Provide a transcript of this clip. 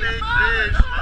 big fish.